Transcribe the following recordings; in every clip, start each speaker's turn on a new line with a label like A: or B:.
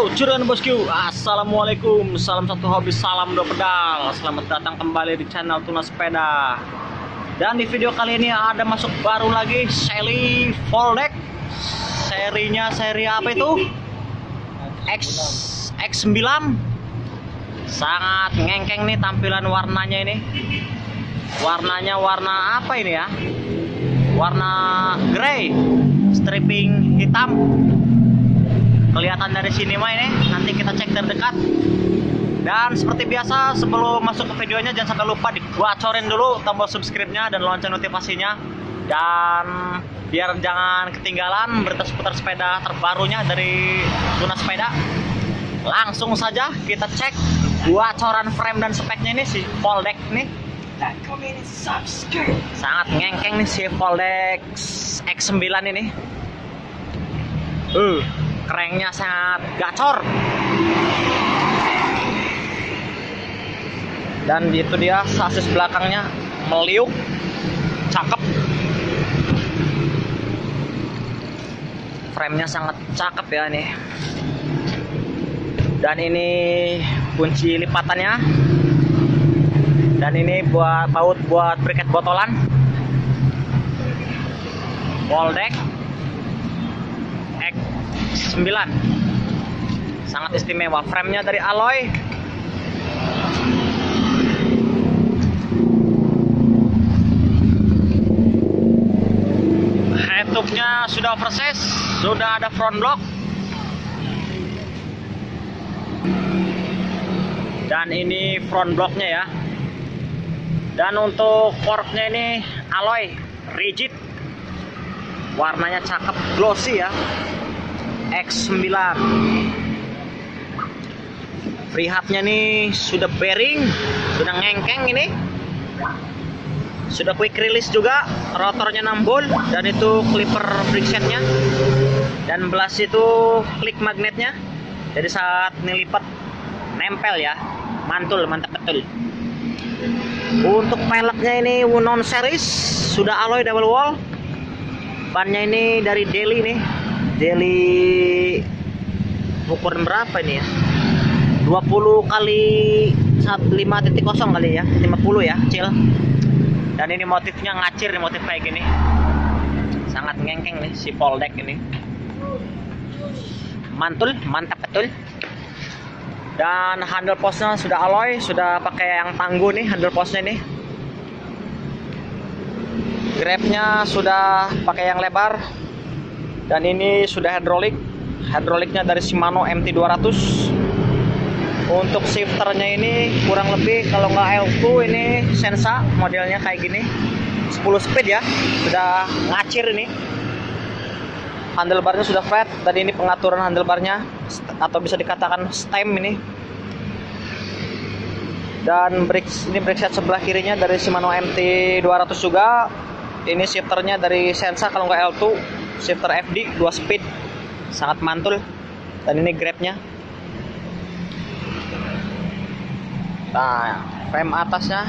A: Halo Juragan Bosku, Assalamualaikum. Salam satu hobi, salam dua pedal. Selamat datang kembali di channel Tuna Sepeda. Dan di video kali ini ada masuk baru lagi Shelly Deck. Serinya seri apa itu? X X9 Sangat ngengkeng nih tampilan warnanya ini. Warnanya warna apa ini ya? Warna grey Stripping hitam kelihatan dari sini mah ini nanti kita cek terdekat. Dan seperti biasa sebelum masuk ke videonya jangan sampai lupa dibocorin dulu tombol subscribe-nya dan lonceng notifikasinya. Dan biar jangan ketinggalan berita seputar sepeda terbarunya dari Tuna Sepeda langsung saja kita cek bocoran frame dan speknya ini si Deck nih. Sangat ngengkeng nih si Deck X9 ini. Uh Krengnya sangat gacor. Dan itu dia sasis belakangnya meliuk, cakep. Frame-nya sangat cakep ya nih. Dan ini kunci lipatannya. Dan ini buat baut buat briket botolan. Wall deck 9 sangat istimewa. Framenya dari alloy headtubnya sudah oversize sudah ada front block. Dan ini front blocknya ya. Dan untuk forknya ini alloy rigid. Warnanya cakep glossy ya X9 Freehubnya nih sudah bearing sudah ngengkeng ini. Sudah quick release juga rotornya 6 volt dan itu clipper setnya. Dan belas itu klik magnetnya. Jadi saat nilipat nempel ya. Mantul mantap betul. Untuk peleknya ini non series sudah alloy double wall. Bannya ini dari Delhi nih daily ukuran berapa ini ya? 20 kali 5.0 kali ya 50 ya kecil dan ini motifnya ngacir nih motif kayak gini. Sangat ngengkeng nih si deck ini. Mantul mantap betul. Dan handle postnya sudah alloy sudah pakai yang tangguh nih handle postnya nih. Grabnya sudah pakai yang lebar dan ini sudah hidrolik hidroliknya dari Shimano MT200 untuk shifternya ini kurang lebih kalau nggak L2 ini Sensa modelnya kayak gini. 10 speed ya sudah ngacir ini. Handlebarnya sudah flat. Dan ini pengaturan handlebarnya atau bisa dikatakan stem ini. Dan brake ini brake set sebelah kirinya dari Shimano MT200 juga. Ini shifternya dari Sensa kalau nggak L2 shifter FD 2 speed sangat mantul. Dan ini grabnya. Nah frame atasnya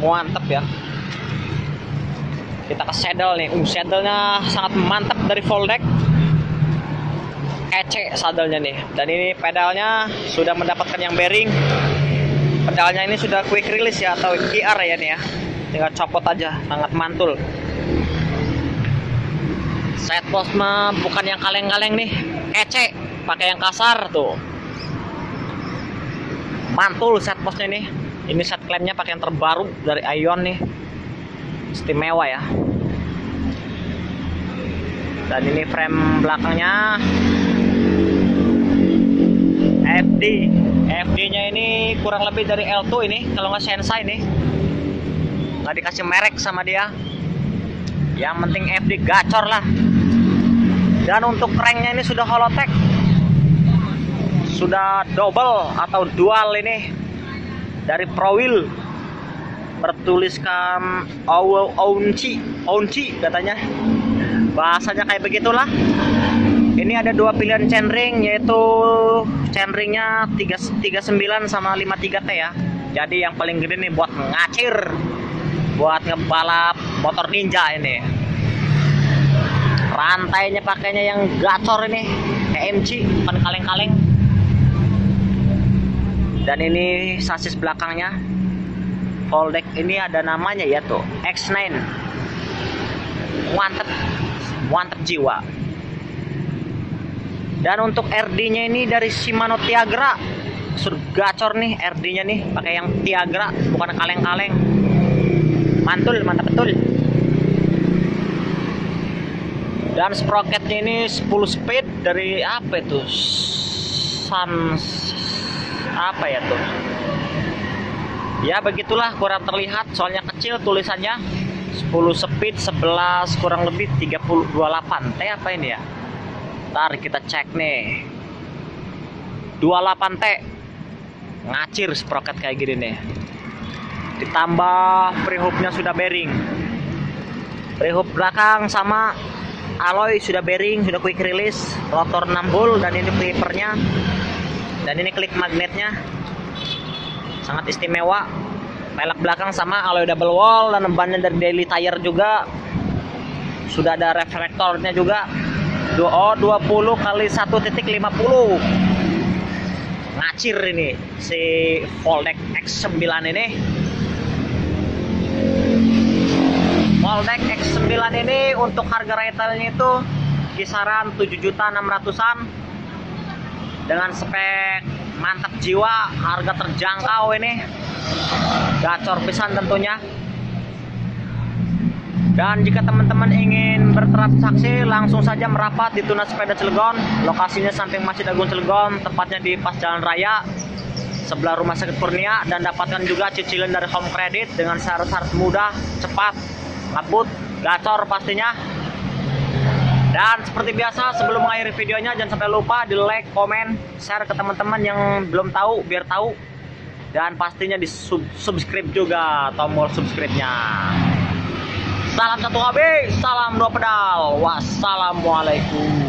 A: mantap ya. Kita ke saddle nih. Uh saddlenya sangat mantap dari deck. Kece saddlenya nih. Dan ini pedalnya sudah mendapatkan yang bearing. Pedalnya ini sudah quick release ya atau QR ya nih ya. Tinggal copot aja sangat mantul set post mah bukan yang kaleng-kaleng nih. Kece pakai yang kasar tuh. Mantul set postnya nih. Ini set klaimnya pakai yang terbaru dari Ion nih. Istimewa ya. Dan ini frame belakangnya. FD FD nya ini kurang lebih dari L2 ini kalau nggak Sensei nih. Nggak dikasih merek sama dia. Yang penting FD gacor lah dan untuk cranknya ini sudah holotek. Sudah double atau dual ini dari Prowheel bertuliskan Ounci Ounci katanya. Bahasanya kayak begitulah. Ini ada dua pilihan chainring yaitu chainringnya 39 sama 53T ya. Jadi yang paling gede nih buat ngacir buat ngebalap motor ninja ini rantainya pakainya yang gacor ini. AMG bukan kaleng-kaleng. Dan ini sasis belakangnya. Deck ini ada namanya ya tuh X9 mantep mantep jiwa. Dan untuk RD nya ini dari Shimano Tiagra. Surgacor nih RD nya nih pakai yang Tiagra bukan kaleng-kaleng. Mantul mantap betul dan sprocketnya ini 10 speed dari apa itu? Sans apa ya tuh? Ya begitulah kurang terlihat soalnya kecil tulisannya. 10 speed 11 kurang lebih 30 28 T apa ini ya? Ntar kita cek nih. 28 T. Ngacir sprocket kayak gini nih. Ditambah prehubnya sudah bearing. Prehub belakang sama alloy sudah bearing sudah quick release rotor 6 bolt dan ini flippernya. Dan ini klik magnetnya. Sangat istimewa. Pelek belakang sama alloy double wall dan bannya dari daily tire juga. Sudah ada reflektornya juga. oh 20 kali 1.50 ngacir ini si Voldeck X9 ini Voldeck X9 ini untuk harga retailnya itu kisaran 7.600an dengan spek mantap jiwa harga terjangkau ini. Gacor pisan tentunya. Dan jika teman-teman ingin bertransaksi langsung saja merapat di Tunas Sepeda Cilegon. Lokasinya samping Masjid Agung Cilegon tepatnya di pas jalan raya sebelah rumah sakit Kurnia. Dan dapatkan juga cicilan dari home credit dengan syarat-syarat mudah cepat ngabut gacor pastinya dan seperti biasa sebelum mengakhiri videonya jangan sampai lupa di like, komen, share ke teman-teman yang belum tahu biar tahu. Dan pastinya di sub subscribe juga tombol subscribe-nya. Salam satu HB, salam dua pedal. Wassalamualaikum.